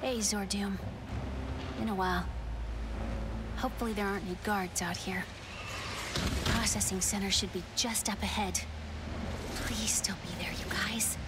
Hey, Zordoom. Been a while. Hopefully there aren't any guards out here. The processing center should be just up ahead. Please still be there, you guys.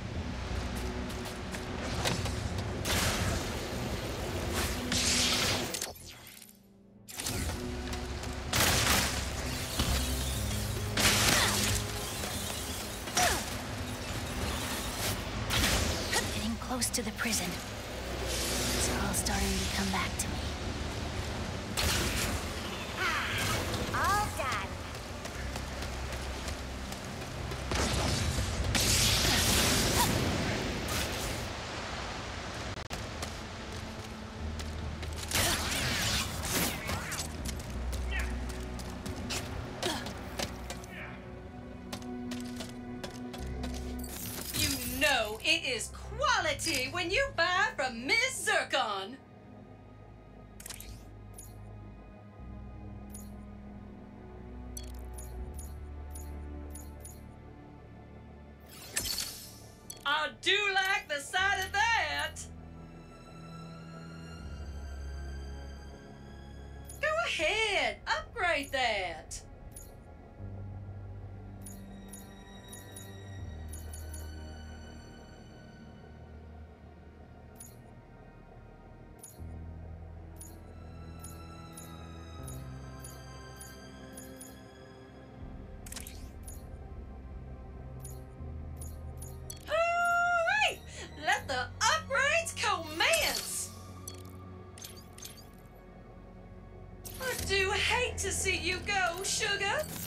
to see you go, sugar.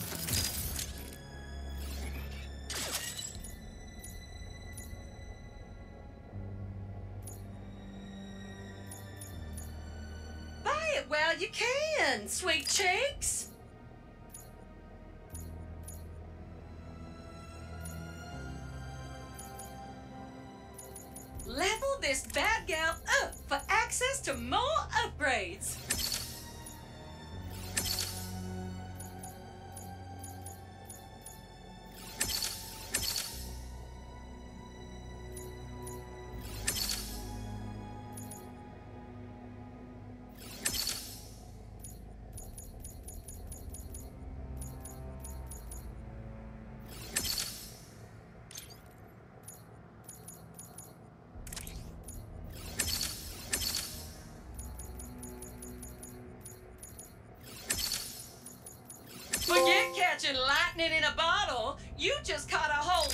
in a bottle. You just caught a whole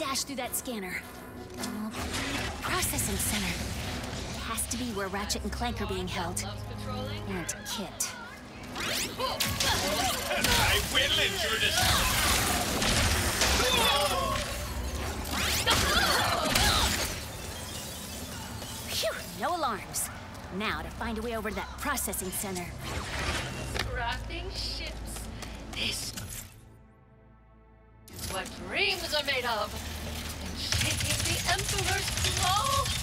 to dash through that scanner. Uh, processing center. It has to be where Ratchet and Clank are being held. And Kit. I will introduce. Phew, no alarms. Now to find a way over to that processing center. Crafting ships. This is what dreams are made of. Shaking the Emperor's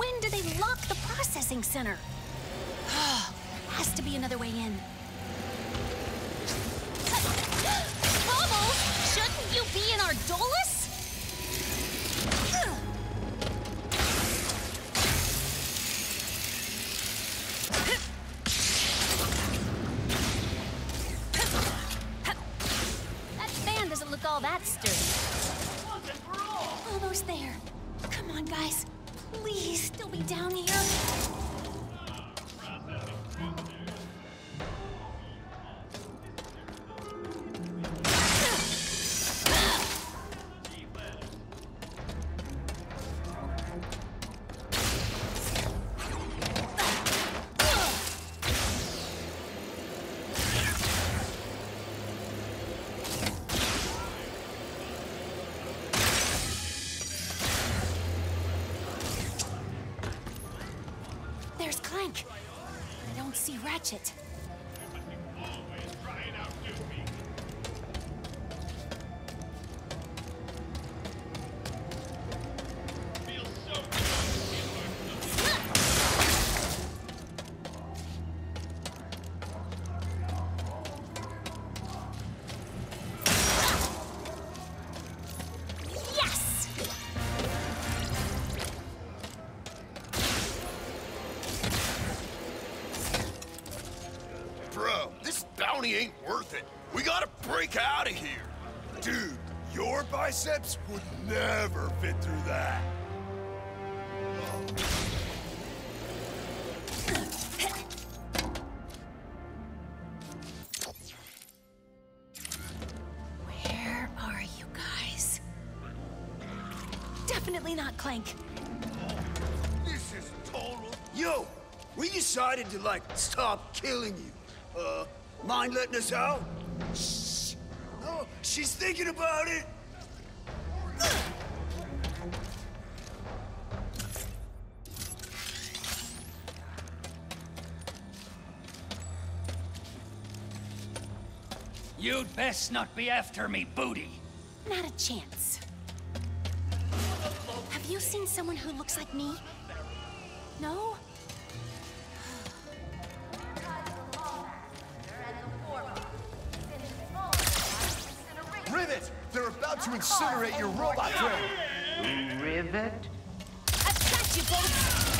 when do they lock the processing center? has to be another way in. Down here. Ratchet. Biceps would never fit through that. Where are you guys? Definitely not Clank. This is total. Yo, we decided to, like, stop killing you. Uh, mind letting us out? Shh. No, she's thinking about it. Best not be after me, booty. Not a chance. Have you seen someone who looks like me? No? Rivet! They're about to incinerate your robot friend! Rivet? I've got you both!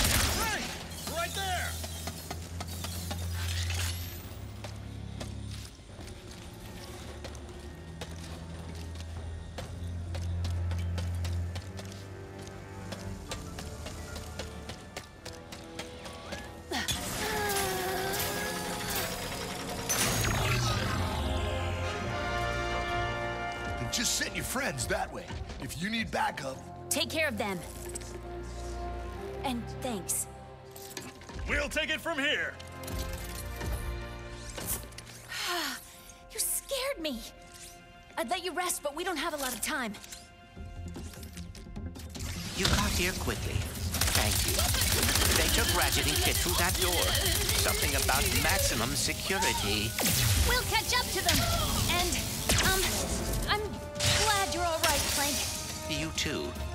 That way. If you need backup, Take care of them. And thanks. We'll take it from here. You scared me. I'd let you rest, but we don't have a lot of time. You got here quickly. Thank you. They took Ratchet and Kit through that door. Something about maximum security. We'll catch up to them. And, um, You too.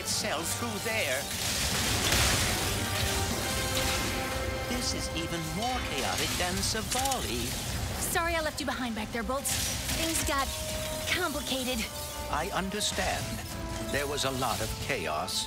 And through there. This is even more chaotic than Savali. Sorry I left you behind back there, Bolts. Things got complicated. I understand. There was a lot of chaos.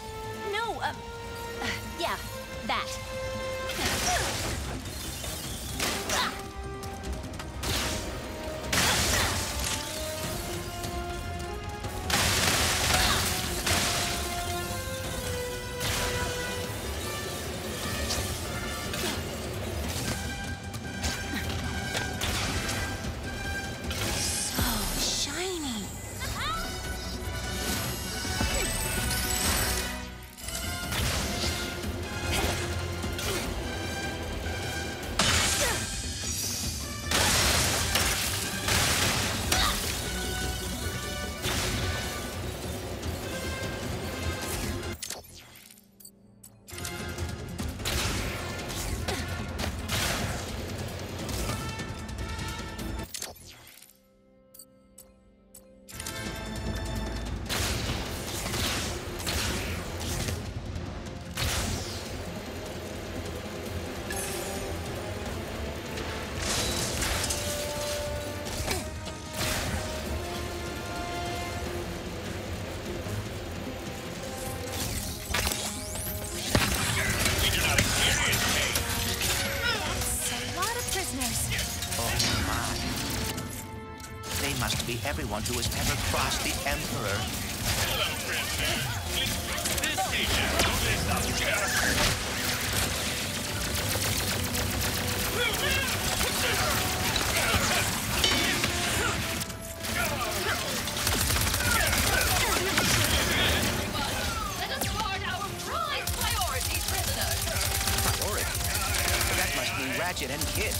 That must be Ratchet and Kit.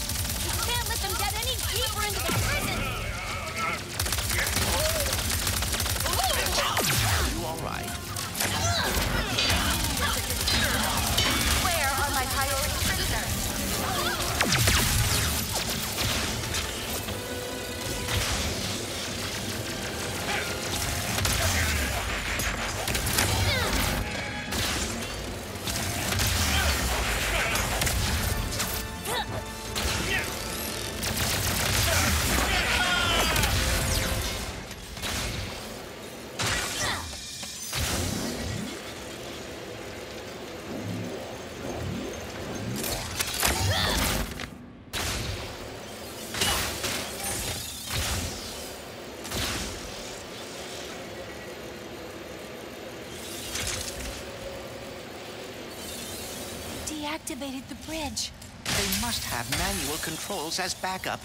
Can't let them get any deeper into the prison! Deactivated the bridge. They must have manual controls as backup.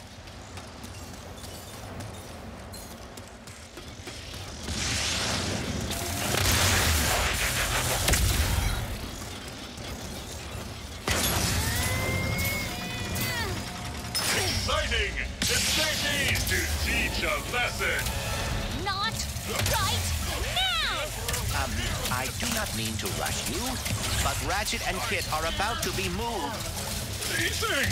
Not mean to rush you, but Ratchet and Kit are about to be moved. Teasing!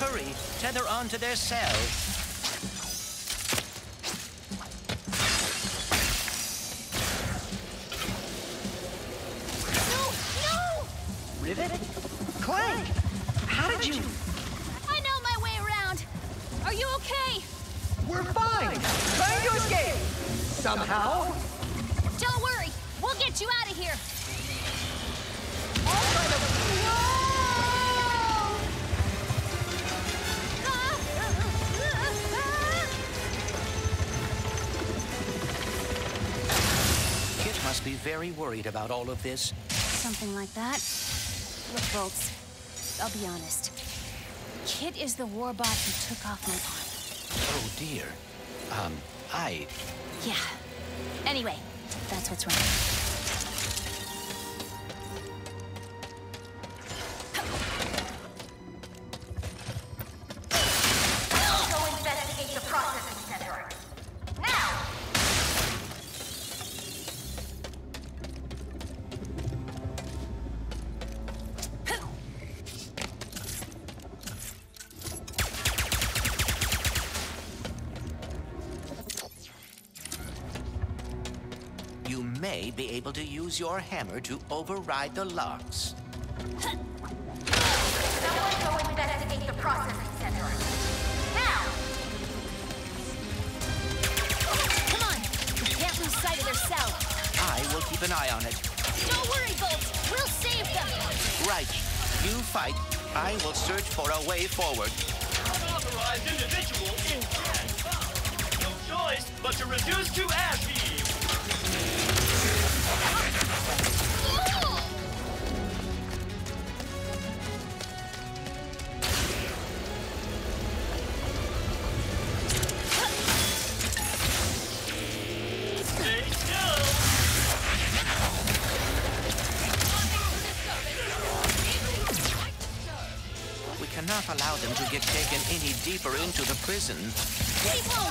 Hurry, tether onto their cell. About all of this. Something like that. Look, Bolts. I'll be honest. Kit is the warbot who took off my arm. Oh dear. Um, I. Yeah. Anyway, that's what's wrong. You be able to use your hammer to override the locks. Someone go investigate the processing center. Now! Come on! We can't lose sight of their cell. I will keep an eye on it. Don't worry, Bolts. We'll save them. Right. You fight. I will search for a way forward. Unauthorized individual in Grand No choice but to reduce to into the prison. We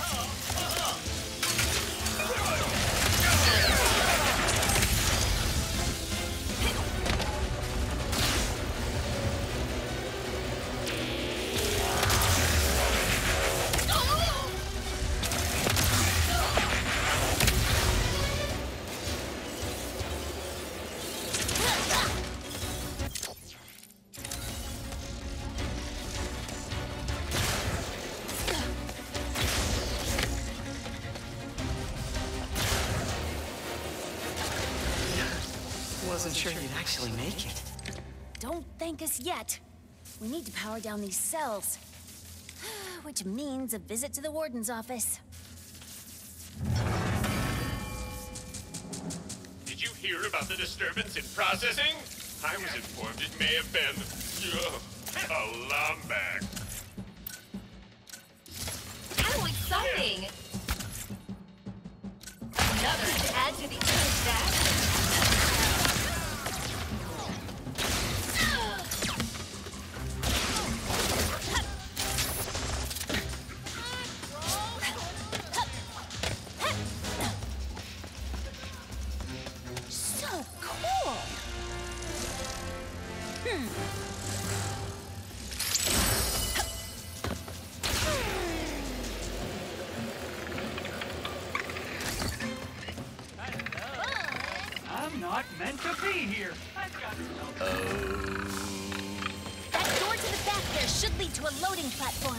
actually make it. Don't thank us yet. We need to power down these cells. Which means a visit to the warden's office. Did you hear about the disturbance in processing? I was informed it may have been ugh, a Lombax. How exciting! Another I'm not meant to be here. I've got oh. That door to the back there should lead to a loading platform.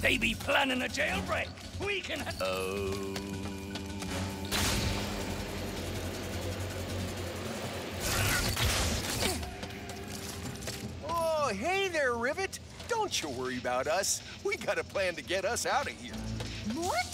They be planning a jailbreak. We can. Oh. oh, hey there, Rivet. Don't you worry about us. We got a plan to get us out of here. Mort?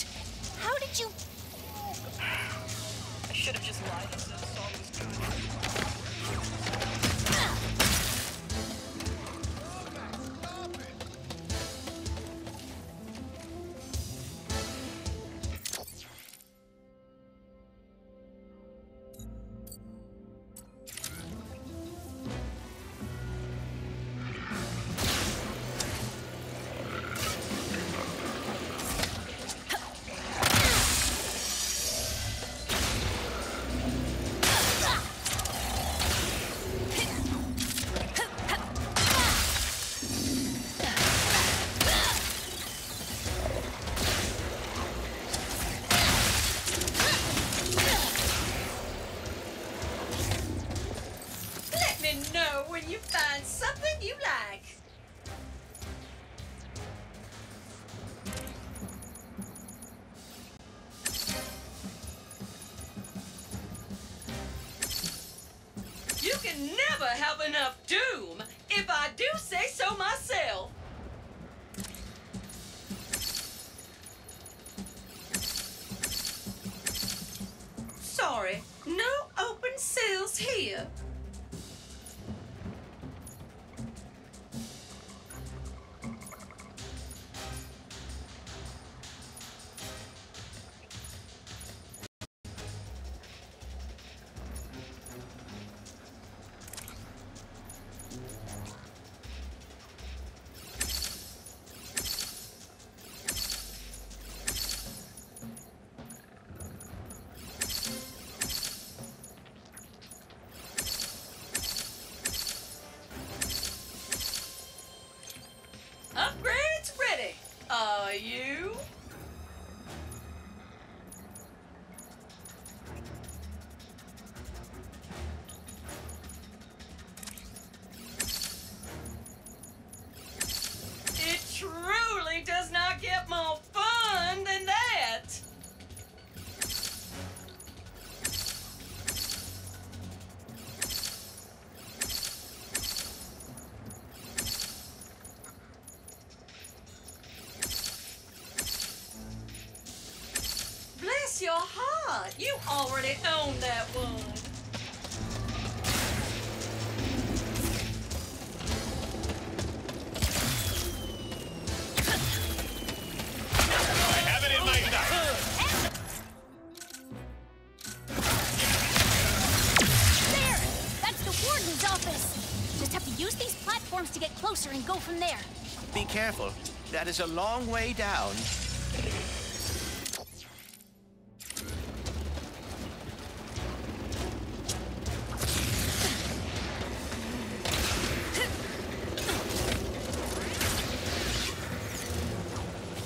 careful. That is a long way down.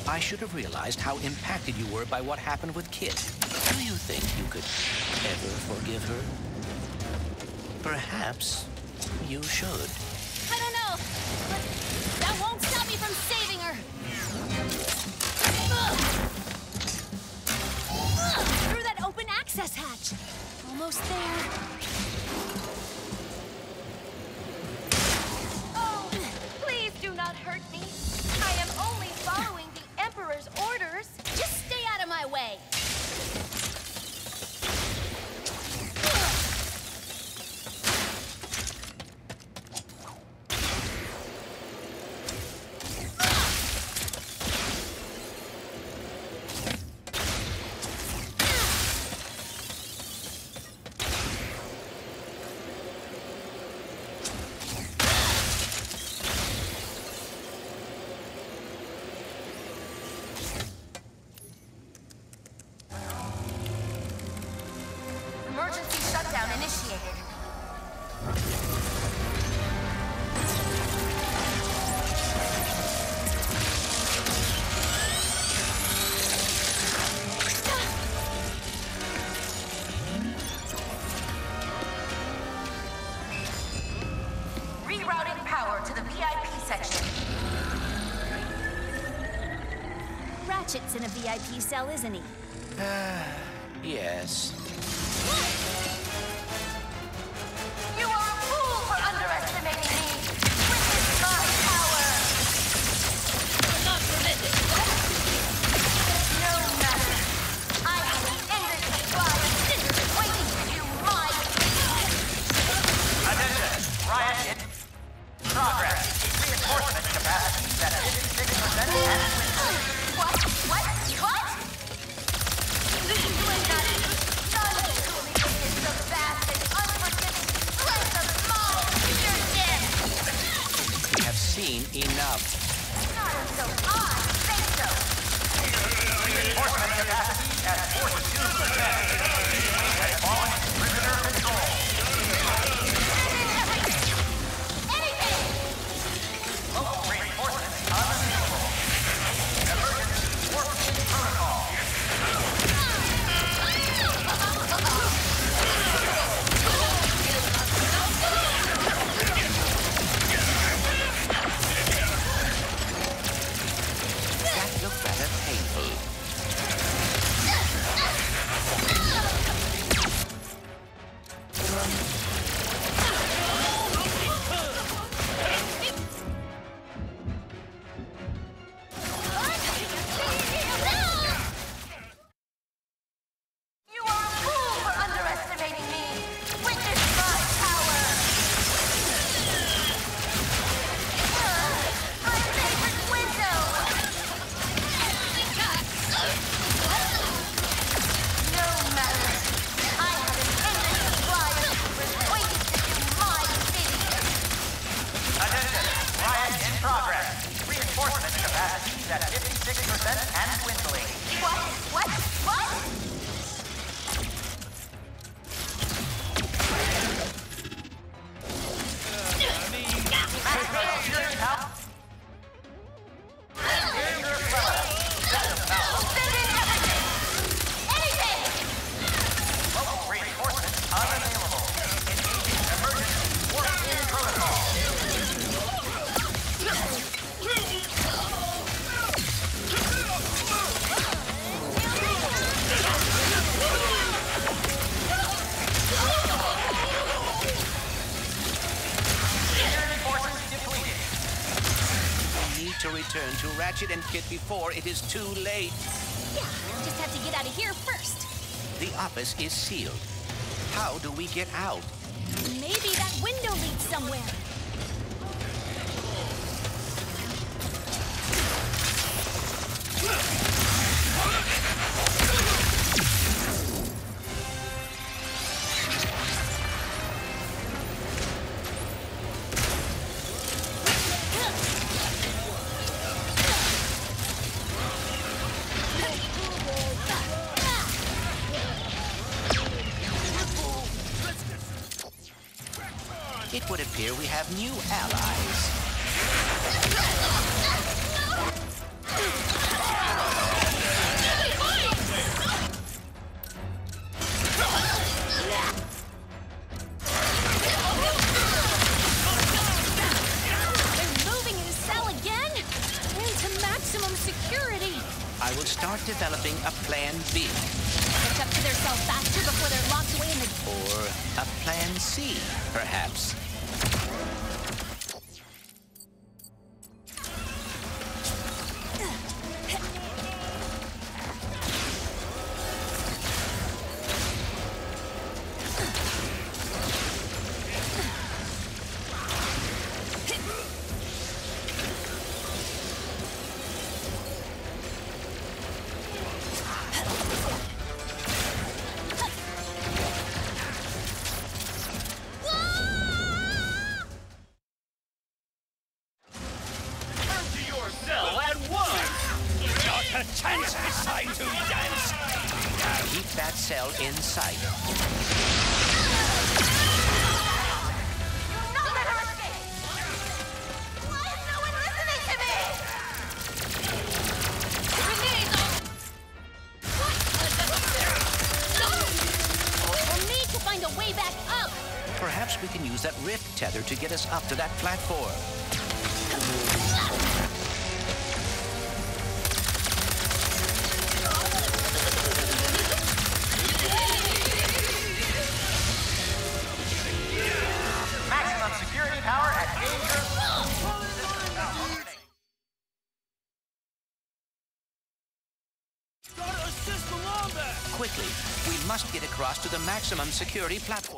I should have realized how impacted you were by what happened with Kit. Do you think you could ever forgive her? Perhaps you should. I don't know, but that won't I'm saving her! Through that open access hatch! Almost there. Oh, please do not hurt me. I am only following the Emperor's orders. Just stay out of my way! power to the VIP section. Ratchet's in a VIP cell, isn't he? yes. accuracy at 42%. need to return to Ratchet and Kit before it is too late. Yeah, I'll just have to get out of here first. The office is sealed. How do we get out? Maybe that window leads somewhere. tether to get us up to that platform. Quickly, we must get across to the maximum security platform.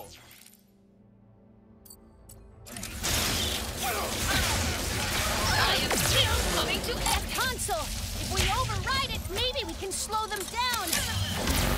Maybe we can slow them down!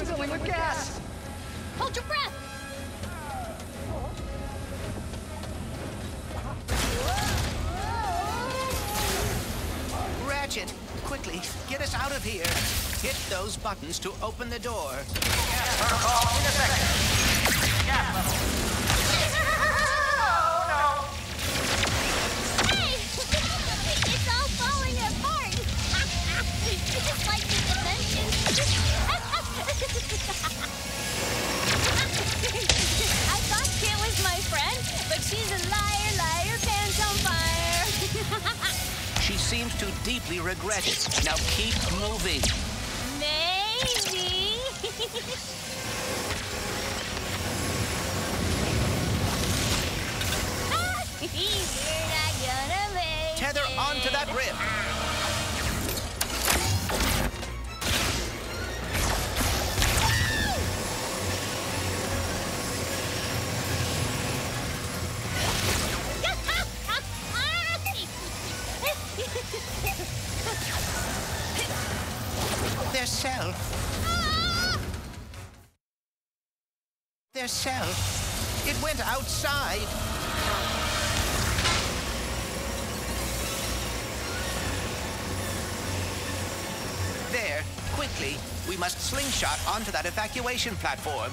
is filling with gas! Hold your breath! Ratchet, quickly, get us out of here. Hit those buttons to open the door. Gas protocol in effect. Gas level. deeply regret it. Now keep moving. Maybe. Tether onto that rift. shell. Ah! Their shell. It went outside. There, quickly. We must slingshot onto that evacuation platform.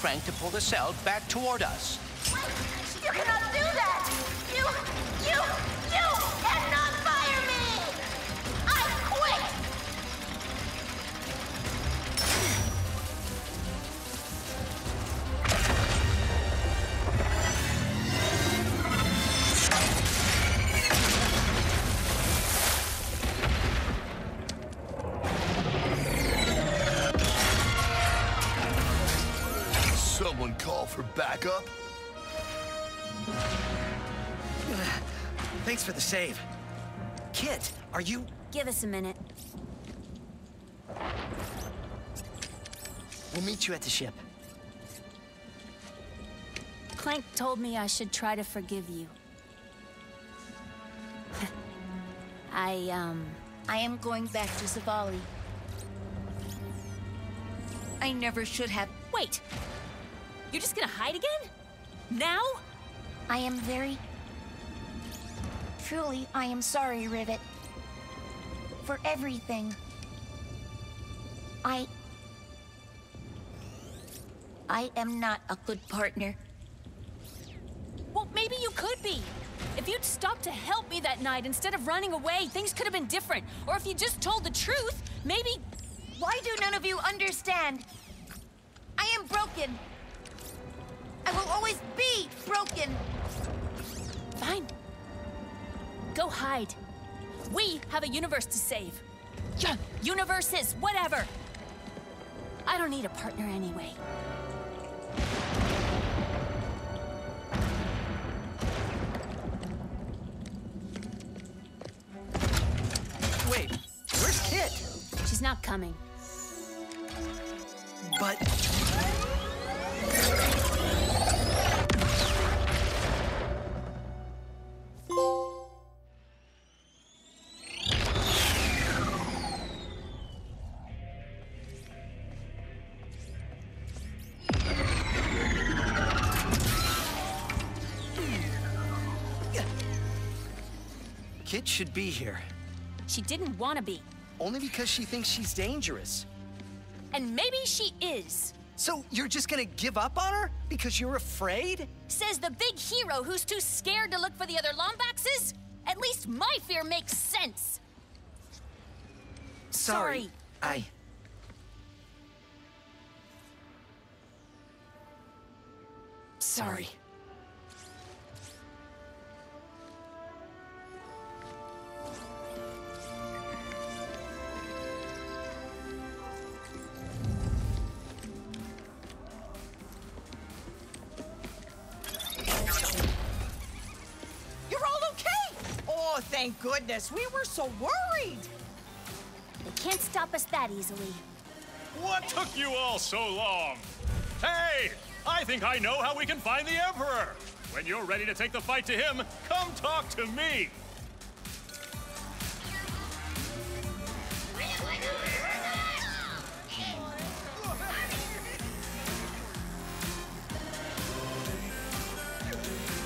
Crank to pull the cell back toward us. Us a minute. We'll meet you at the ship. Clank told me I should try to forgive you. I, um... I am going back to Savali. I never should have... Wait! You're just gonna hide again? Now? I am very. Truly, I am sorry, Rivet. For everything. I. I am not a good partner. Well, maybe you could be. If you'd stopped to help me that night instead of running away, things could have been different. Or if you just told the truth, maybe. Why do none of you understand? I am broken. I will always be broken. Fine. Go hide. We have a universe to save. Yeah, universes, whatever. I don't need a partner anyway. Wait, where's Kit? She's not coming. Kit should be here. She didn't want to be. Only because she thinks she's dangerous. And maybe she is. So you're just gonna give up on her? Because you're afraid? Says the big hero who's too scared to look for the other Lombaxes? At least my fear makes sense. Sorry. Sorry. I... Sorry. Thank goodness. We were so worried. They can't stop us that easily. What took you all so long? Hey, I think I know how we can find the Emperor. When you're ready to take the fight to him, come talk to me.